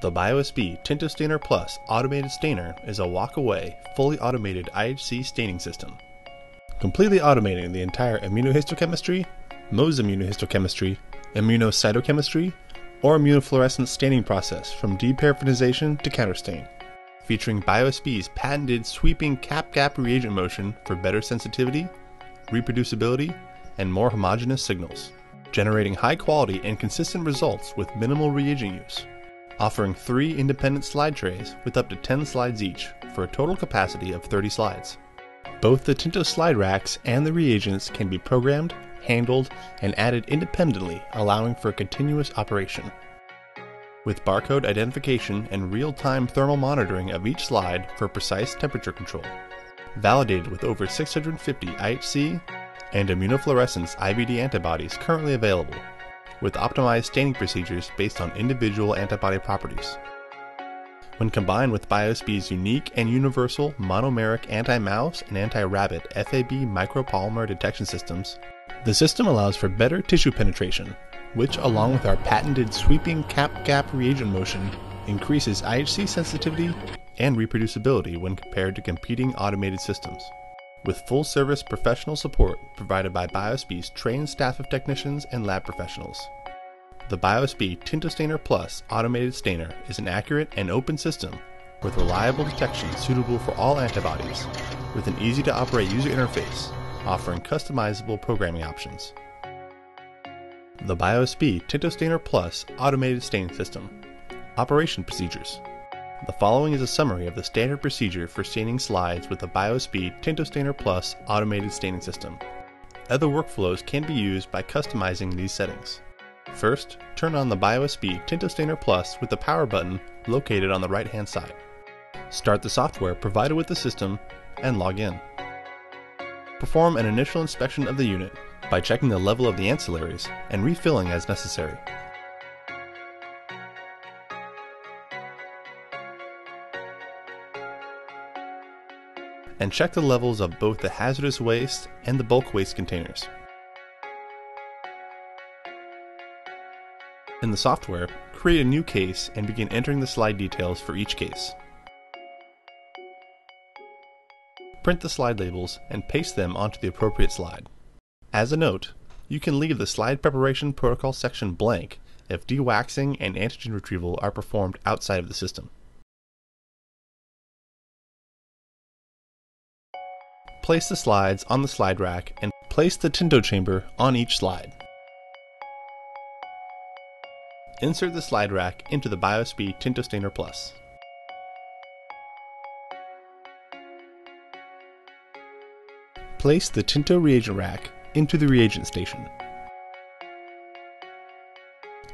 The BioSB Tinto Stainer Plus automated stainer is a walk-away, fully automated IHC staining system. Completely automating the entire immunohistochemistry, Mohs immunohistochemistry, immunocytochemistry, or immunofluorescence staining process from deparaffinization to counterstain. Featuring BioSB's patented sweeping cap gap reagent motion for better sensitivity, reproducibility, and more homogeneous signals, generating high quality and consistent results with minimal reagent use offering three independent slide trays with up to 10 slides each for a total capacity of 30 slides. Both the Tinto slide racks and the reagents can be programmed, handled, and added independently, allowing for continuous operation. With barcode identification and real-time thermal monitoring of each slide for precise temperature control. Validated with over 650 IHC and immunofluorescence IVD antibodies currently available, with optimized staining procedures based on individual antibody properties. When combined with BioSB's unique and universal monomeric anti-mouse and anti-rabbit FAB micropolymer detection systems, the system allows for better tissue penetration, which along with our patented sweeping cap gap reagent motion increases IHC sensitivity and reproducibility when compared to competing automated systems. With full service professional support provided by BioSB's trained staff of technicians and lab professionals. The BioSB Tinto Stainer Plus automated stainer is an accurate and open system with reliable detection suitable for all antibodies, with an easy to operate user interface, offering customizable programming options. The BioSB Tinto Stainer Plus automated staining system. Operation procedures. The following is a summary of the standard procedure for staining slides with the BioSB Tinto Stainer Plus automated staining system. Other workflows can be used by customizing these settings. First, turn on the BioSB Tinto Stainer Plus with the power button located on the right hand side. Start the software provided with the system and log in. Perform an initial inspection of the unit by checking the level of the ancillaries and refilling as necessary. and check the levels of both the hazardous waste and the bulk waste containers. In the software, create a new case and begin entering the slide details for each case. Print the slide labels and paste them onto the appropriate slide. As a note, you can leave the slide preparation protocol section blank if dewaxing and antigen retrieval are performed outside of the system. Place the slides on the slide rack and place the Tinto chamber on each slide. Insert the slide rack into the BioSB Tinto Stainer Plus. Place the Tinto reagent rack into the reagent station.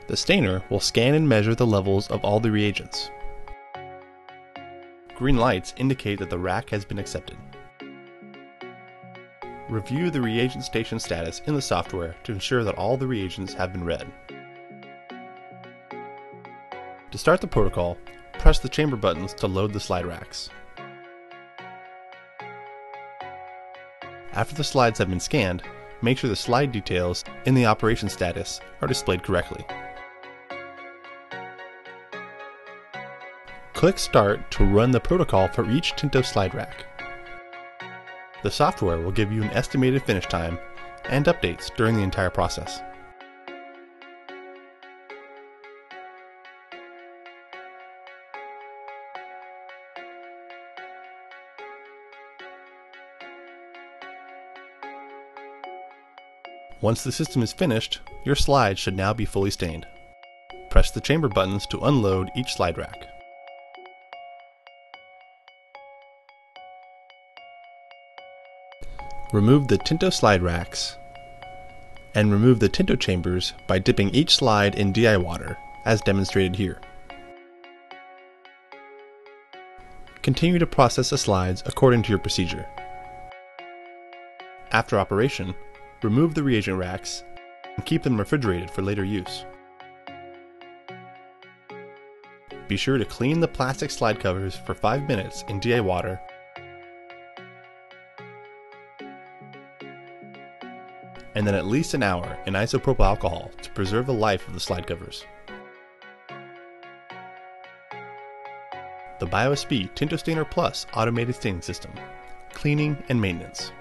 The stainer will scan and measure the levels of all the reagents. Green lights indicate that the rack has been accepted. Review the reagent station status in the software to ensure that all the reagents have been read. To start the protocol, press the chamber buttons to load the slide racks. After the slides have been scanned, make sure the slide details in the operation status are displayed correctly. Click Start to run the protocol for each Tinto slide rack. The software will give you an estimated finish time and updates during the entire process. Once the system is finished, your slide should now be fully stained. Press the chamber buttons to unload each slide rack. Remove the Tinto slide racks and remove the Tinto chambers by dipping each slide in DI water, as demonstrated here. Continue to process the slides according to your procedure. After operation, remove the reagent racks and keep them refrigerated for later use. Be sure to clean the plastic slide covers for 5 minutes in DI water and then at least an hour in isopropyl alcohol to preserve the life of the slide covers. the BioSB Tinto Stainer Plus automated staining system, cleaning and maintenance.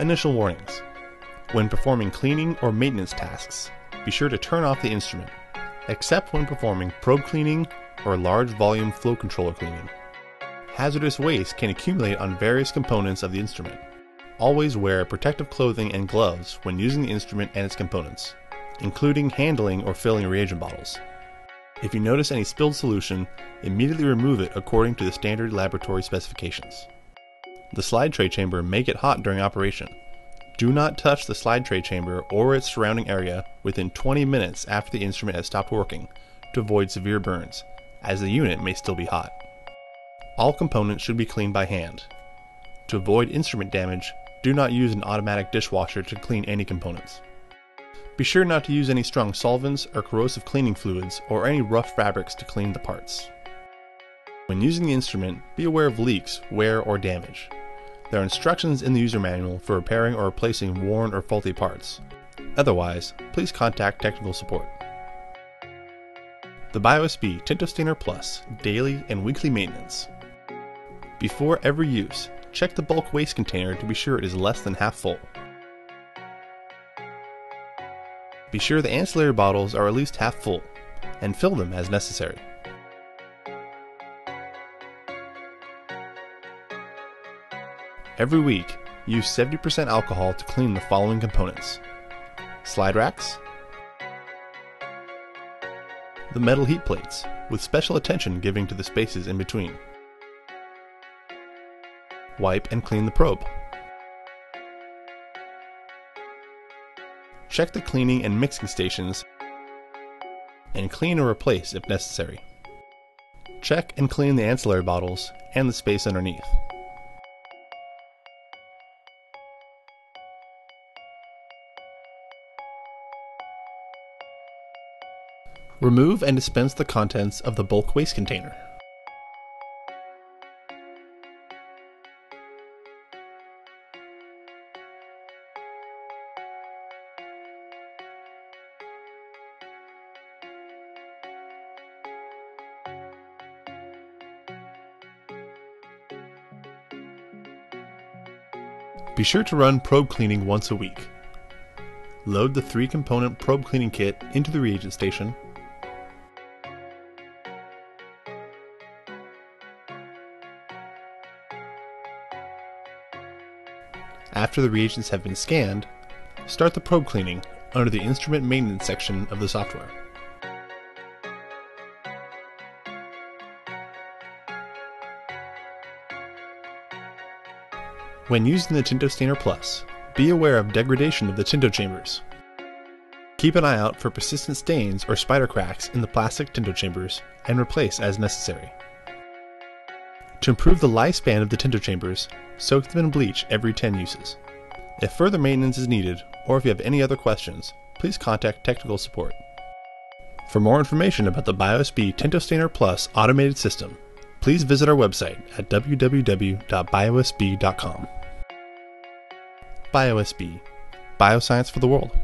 Initial warnings. When performing cleaning or maintenance tasks, be sure to turn off the instrument, except when performing probe cleaning or large volume flow controller cleaning. Hazardous waste can accumulate on various components of the instrument. Always wear protective clothing and gloves when using the instrument and its components, including handling or filling reagent bottles. If you notice any spilled solution, immediately remove it according to the standard laboratory specifications. The slide tray chamber may get hot during operation. Do not touch the slide tray chamber or its surrounding area within 20 minutes after the instrument has stopped working to avoid severe burns, as the unit may still be hot. All components should be cleaned by hand. To avoid instrument damage, do not use an automatic dishwasher to clean any components. Be sure not to use any strong solvents or corrosive cleaning fluids or any rough fabrics to clean the parts. When using the instrument, be aware of leaks, wear, or damage. There are instructions in the user manual for repairing or replacing worn or faulty parts. Otherwise, please contact technical support. The BioSB Tinto Stainer Plus Daily and Weekly Maintenance. Before every use, check the bulk waste container to be sure it is less than half full. Be sure the ancillary bottles are at least half full, and fill them as necessary. Every week, use 70% alcohol to clean the following components slide racks, the metal heat plates, with special attention given to the spaces in between. Wipe and clean the probe. check the cleaning and mixing stations, and clean or replace if necessary. Check and clean the ancillary bottles and the space underneath. Remove and dispense the contents of the bulk waste container. Be sure to run probe cleaning once a week. Load the three component probe cleaning kit into the reagent station. After the reagents have been scanned, start the probe cleaning under the instrument maintenance section of the software. When using the Tinto Stainer Plus, be aware of degradation of the Tinto chambers. Keep an eye out for persistent stains or spider cracks in the plastic Tinto chambers and replace as necessary. To improve the lifespan of the Tinto chambers, soak them in bleach every 10 uses. If further maintenance is needed, or if you have any other questions, please contact technical support. For more information about the BioSB Tinto Stainer Plus automated system, please visit our website at www.biosb.com. BioSB Bioscience for the World.